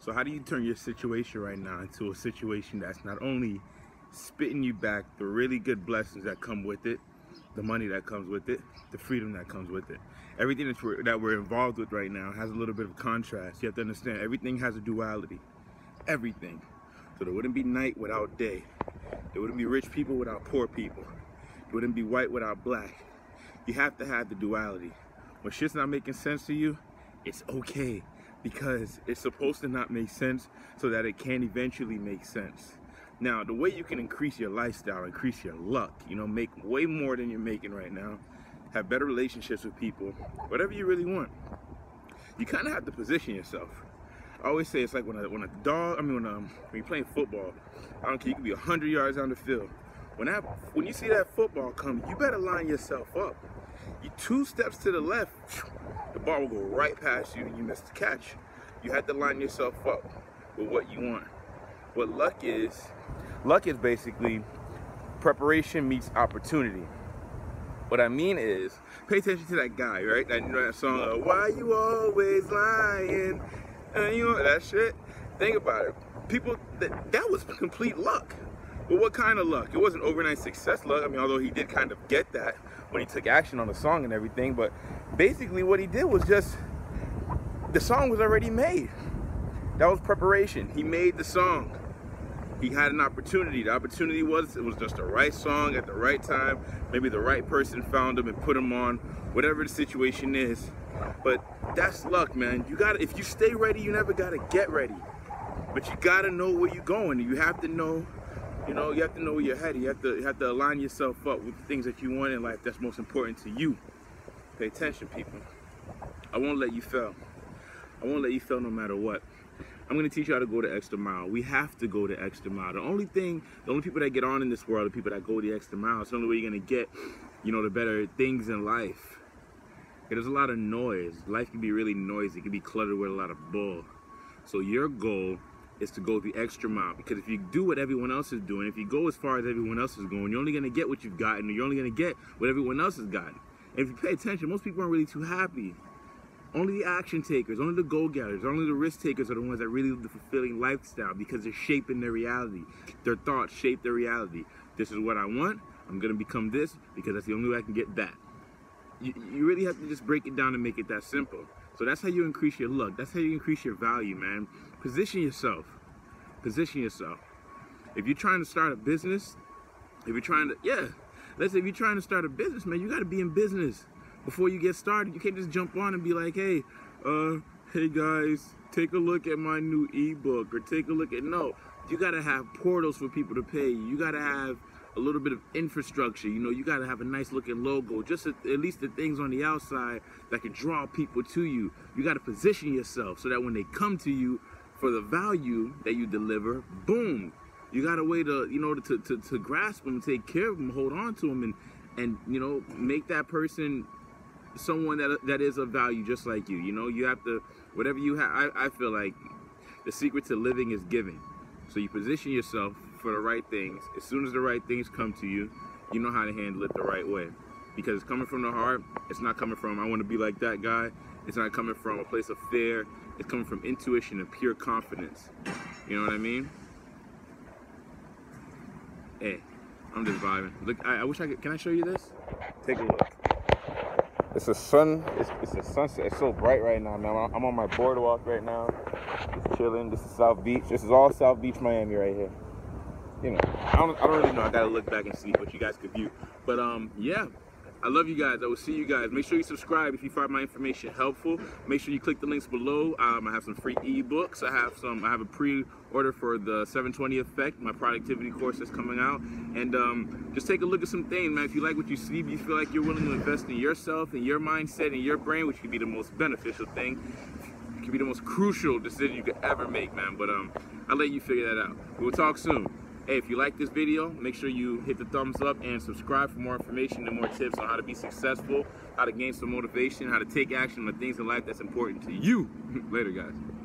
So how do you turn your situation right now into a situation that's not only spitting you back the really good blessings that come with it, the money that comes with it, the freedom that comes with it. Everything that we're, that we're involved with right now has a little bit of contrast. You have to understand everything has a duality. Everything. So there wouldn't be night without day. There wouldn't be rich people without poor people. There wouldn't be white without black. You have to have the duality. When shit's not making sense to you, it's okay because it's supposed to not make sense so that it can eventually make sense. Now, the way you can increase your lifestyle, increase your luck, you know, make way more than you're making right now, have better relationships with people, whatever you really want, you kind of have to position yourself. I always say it's like when a, when a dog, I mean, when, um, when you're playing football, I don't care, you could be 100 yards down the field. When, that, when you see that football come, you better line yourself up. You two steps to the left, the ball will go right past you and you miss the catch. You have to line yourself up with what you want. What luck is, luck is basically preparation meets opportunity. What I mean is, pay attention to that guy, right? That, you know that song, uh, Why You Always Lying? And you know that shit? Think about it. People, that, that was complete luck. But what kind of luck? It wasn't overnight success luck. I mean, although he did kind of get that when he took action on the song and everything, but basically what he did was just, the song was already made. That was preparation. He made the song. He had an opportunity. The opportunity was it was just the right song at the right time. Maybe the right person found him and put him on, whatever the situation is. But that's luck, man. You got if you stay ready, you never got to get ready. But you got to know where you're going. You have to know you know, you have to know where you're headed. You have to you have to align yourself up with the things that you want in life that's most important to you. Pay attention, people. I won't let you fail. I won't let you fail no matter what. I'm gonna teach you how to go the extra mile. We have to go the extra mile. The only thing, the only people that get on in this world are people that go the extra mile. It's the only way you're gonna get, you know, the better things in life. There's a lot of noise. Life can be really noisy. It can be cluttered with a lot of bull. So your goal is to go the extra mile. Because if you do what everyone else is doing, if you go as far as everyone else is going, you're only gonna get what you've gotten. You're only gonna get what everyone else has gotten. And if you pay attention, most people aren't really too happy. Only the action takers, only the goal getters, only the risk takers are the ones that really live the fulfilling lifestyle because they're shaping their reality. Their thoughts shape their reality. This is what I want. I'm gonna become this because that's the only way I can get that. You, you really have to just break it down and make it that simple. So that's how you increase your luck. That's how you increase your value, man. Position yourself. Position yourself. If you're trying to start a business, if you're trying to, yeah, let's say if you're trying to start a business, man, you got to be in business before you get started. You can't just jump on and be like, hey, uh, hey guys, take a look at my new ebook or take a look at, no, you got to have portals for people to pay you. You got to have a little bit of infrastructure. You know, you got to have a nice looking logo, just at, at, least the things on the outside that can draw people to you. You got to position yourself so that when they come to you for the value that you deliver, boom, you got a way to, you know, to, to, to grasp them, take care of them, hold on to them, and, and, you know, make that person someone that that is of value just like you. You know, you have to, whatever you have, I, I feel like the secret to living is giving. So you position yourself for the right things. As soon as the right things come to you, you know how to handle it the right way. Because it's coming from the heart. It's not coming from, I want to be like that guy. It's not coming from a place of fear. It's coming from intuition and pure confidence. You know what I mean? Hey, I'm just vibing. Look, I, I wish I could, can I show you this? Take a look. It's a sun, it's, it's a sunset. It's so bright right now, man. I'm on my boardwalk right now. Just chilling. This is South Beach. This is all South Beach, Miami right here. You know, I don't, I don't really know. I gotta look back and see what you guys could view. But um, yeah. I love you guys. I will see you guys. Make sure you subscribe if you find my information helpful. Make sure you click the links below. Um, I have some free ebooks. I have some. I have a pre-order for the 720 Effect, my productivity course that's coming out. And um, just take a look at some things, man. If you like what you see, if you feel like you're willing to invest in yourself and your mindset and your brain, which could be the most beneficial thing, could be the most crucial decision you could ever make, man. But um, I'll let you figure that out. We'll talk soon. Hey, if you like this video, make sure you hit the thumbs up and subscribe for more information and more tips on how to be successful, how to gain some motivation, how to take action on the things in life that's important to you. Later, guys.